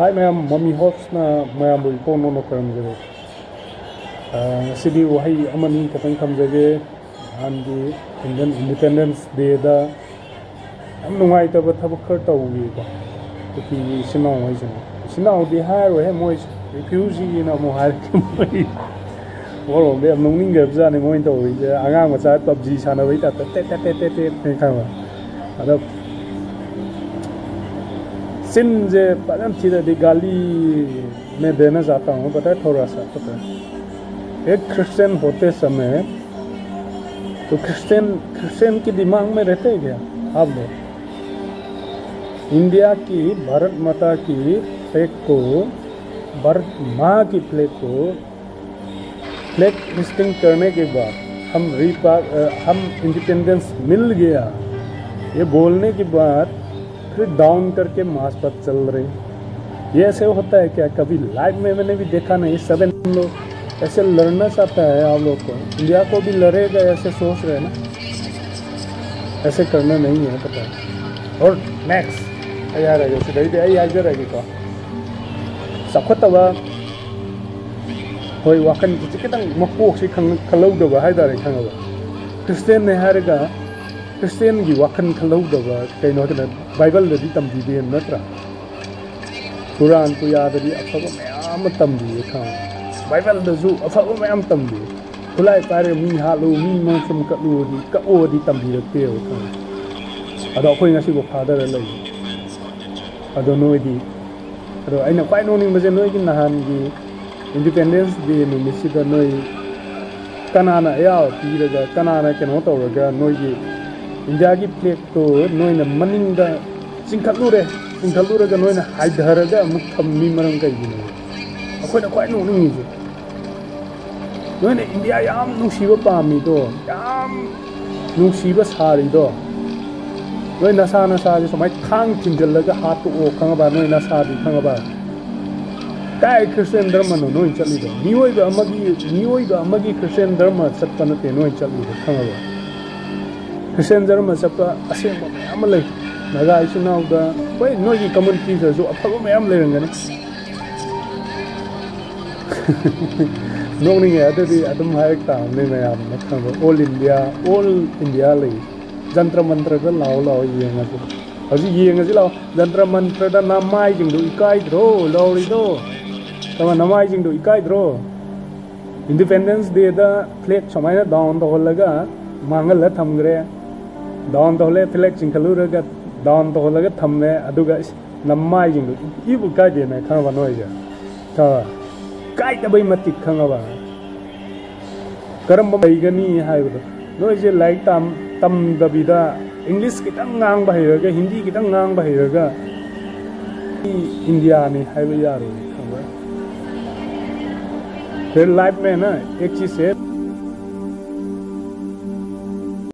Hai ma'am मम्मी होप्स ना मैम बुई को नो नो करम जरे सिदी वही अमनी कतंग खम जगे हांदी इंडियन इंडिपेंडेंस डे दा हम नुंगाई तब थब खर तौगी को तो सिनाव वही जने सिनाव दि हाय वे मोय रिफ्यूजी ना मो हार के मोय वो बे हम नुंगिंग गब जाने मोय तो वे आगांग मचा पबजी साना वे ता ते ते ते ते ते जे पदम चीज़ दी गाली मैं देना चाहता हूँ, पता है, थोड़ा सा, पता है। एक क्रिश्चियन होते समय तो क्रिश्चियन क्रिश्चियन के दिमाग में रहते क्या? आप लोग। इंडिया की भारत माता की फ्लैग को, भारत माँ की फ्लैग को फ्लैग लिस्टिंग करने के बाद हम रिपा हम इंडिपेंडेंस मिल गया। ये बोलने के बाद फिर डाउन करके मार्स पर चल रहे ये ऐसे होता है क्या? कभी लाइव में मैंने भी देखा नहीं। सभी लोग, ऐसे लड़ना चाहता है आप लोग को। इंडिया को भी लड़ेगा, ऐसे सोच रहे हैं ना। ऐसे करना नहीं है, पता है। और नेक्स्ट यार आगे आज आगे का सखतवा हई वाखन कितना मकोसी खलौदा है खंगब क्रिस्टन ने ꯈ꯭ꯔꯤꯁꯇꯦꯟꯒꯤ ꯋꯥꯈꯜ ꯈꯜꯍꯧꯗꯕ ꯀꯩꯅꯣ ꯍꯥꯏꯗꯅ ꯕꯥꯏꯕꯜꯗꯗꯤ ꯇꯝꯕꯤꯗꯦ ꯅꯠꯇ꯭ꯔꯥ ꯀꯨꯔꯥꯟ ꯀꯨꯌꯥꯗꯗꯤ ꯑꯐꯕ ꯃꯌꯥꯝ ꯑꯃ ꯇꯝꯕꯤꯌꯦ ꯈꯪꯉ ꯕꯥꯏꯕꯜꯗꯁꯨ ꯑꯐꯕ ꯃꯌꯥꯝ ꯇꯝꯕꯤꯌꯦ ꯈꯨꯠꯂꯥꯏ ꯄꯥꯏꯔꯒ ꯃꯤ ꯍꯥꯠꯂꯨ ꯃꯤ ꯃꯣꯡꯁꯨꯝ ꯀꯠꯂꯨꯗꯤ ꯀꯛꯑꯣꯗꯤ ꯇꯝꯕꯤꯔꯛꯇꯦꯕ ꯈꯪꯉ ꯑꯗꯣ ꯑꯩꯈꯣꯏ ꯉꯁꯤꯐꯥꯎ ꯐꯥꯗꯔ ꯂꯩ ꯑꯗꯣ ꯅꯣꯏꯗꯤ ꯑꯗꯣ ꯑꯩꯅ ꯈ꯭ꯋꯥꯏ ꯅꯣꯡꯅꯤꯡꯕꯁꯦ ꯅꯣꯏꯒꯤ ꯅꯍꯥꯟꯒꯤ ꯏꯟꯗꯤꯄꯦꯟꯗꯦꯟꯁ ꯗꯦ ꯅꯨꯃꯤꯠꯁꯤꯗ ꯅꯣꯏ ꯀꯅꯥꯅ ꯑꯌꯥꯕ ꯄꯤꯔꯒ ꯀꯅꯥꯅ ꯀꯩꯅꯣ ꯇꯧꯔꯒ ꯅꯣꯏꯒꯤ ꯏꯟꯗꯤꯌꯥꯒꯤ ꯐ꯭ꯂꯦꯛꯇꯣ ꯅꯣꯏꯅ ꯃꯅꯤꯡꯗ ꯆꯤꯡꯈꯠꯂꯨꯔꯦ ꯆꯤꯡꯈꯠꯂꯨꯔꯒ ꯅꯣꯏꯅ ꯍꯥꯏꯊꯔꯒ ꯑꯃꯨꯛ ꯊꯝꯃꯤ ꯃꯔꯝ ꯀꯩꯒꯤꯅꯣ ꯑꯩꯈꯣꯏꯅ ꯈ꯭ꯋꯥꯏ ꯅꯣꯛꯅꯤꯡꯉꯤꯁꯦ ꯅꯣꯏꯅ ꯏꯟꯗꯤꯌꯥ ꯌꯥꯝ ꯅꯨꯡꯁꯤꯕ ꯄꯥꯝꯃꯤꯗꯣ ꯌꯥꯝ ꯅꯨꯡꯁꯤꯕ ꯁꯥꯔꯤꯗꯣ ꯅꯣꯏ ꯅꯁꯥ ꯅꯁꯥꯁꯦ ꯁꯨꯃꯥꯏꯅ ꯊꯥꯡ ꯊꯤꯡꯖꯤꯜꯂꯒ ꯍꯥꯠꯇꯣꯛꯑꯣ ꯈꯪꯉꯕ ꯅꯣꯏ ꯅꯁꯥꯗꯤ ꯈꯪꯉꯕ ꯀꯥꯏ ꯈ꯭ꯔꯤꯁꯇꯦꯟ ꯙꯔꯃꯅꯣ ꯅꯣꯏ ꯆꯠꯂꯤꯗꯣ ꯃꯤꯑꯣꯏꯕ ꯑꯃꯒꯤ ꯃꯤꯑꯣꯏꯕ ꯑꯃꯒꯤ ꯈ꯭ꯔꯤꯁꯇꯦꯟ ꯙꯔꯃ ꯆꯠꯄ ꯅꯠꯇꯦ ꯅꯣꯏ ꯆꯠꯂꯤꯗꯣ ꯈꯪꯉꯕ ꯈ꯭ꯔꯤꯁꯇꯦꯟ ꯙꯔꯃ ꯆꯠꯄ ꯑꯁꯦꯡꯕ ꯃꯌꯥꯝ ꯑꯃ ꯂꯩ ꯅꯥꯒꯥ ꯏꯆꯤꯟ ꯏꯅꯥꯎꯗ ꯍꯣꯏ ꯅꯣꯏꯒꯤ ꯀꯝꯃꯨꯅꯤꯇꯤꯗꯁꯨ ꯑꯐꯕ ꯃꯌꯥꯝ ꯂꯩꯔꯝꯒꯅꯤ ꯅꯣꯛꯅꯤꯡꯉꯦ ꯑꯗꯨꯗꯤ ꯑꯗꯨꯝ ꯍꯥꯏꯔꯛ ꯇꯥꯕꯅꯤ ꯃꯌꯥꯝꯅ ꯈꯪꯕ ꯑꯣꯜ ꯏꯟꯗꯤꯌꯥ ꯑꯣꯜ ꯏꯟꯗꯤꯌꯥ ꯂꯩ ꯖꯟꯇ꯭ꯔ ꯃꯟꯇ꯭ꯔꯗ ꯂꯥꯛꯑꯣ ꯂꯥꯛꯑꯣ ꯌꯦꯡꯉꯁꯤ ꯍꯧꯖꯤꯛ ꯌꯦꯡꯉꯁꯤ ꯂꯥꯛꯑꯣ ꯖꯟꯇ꯭ꯔ ꯃꯟꯇ꯭ꯔꯗ ꯅꯃꯥꯏꯁꯤꯡꯗꯣ ꯏꯀꯥꯏꯗ꯭ꯔꯣ ꯂꯧꯔꯤꯗꯣ तब नमाइजिंग दो इकाइद्रो इंडिपेंडेंस डे दा फ्लैग समायना डाउन तोहलगा मांगल थमग्रे डाउन तोहले फ्लैग चिंखलुरगा डाउन तोहलगा थमने अदुगा नमाइजिंग दो इबु काजे ने खंबा नोइजा था काई मति खंबा हाइबदो नोइजे लाइक तम तम दबिदा इंग्लिश कितंग ngang bahiraga hindi kitang ngang bahiraga India फिर लाइफ में ना एक चीज़ है